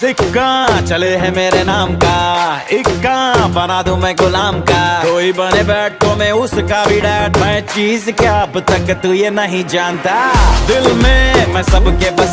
सिक्का चले है मेरे नाम का। इक्का बना दू मैं गुलाम का। कोई बने बैठ तो मैं उसका भी डैड। मैं चीज़ क्या, अब तक तू ये नहीं जानता। दिल में मैं सबके बस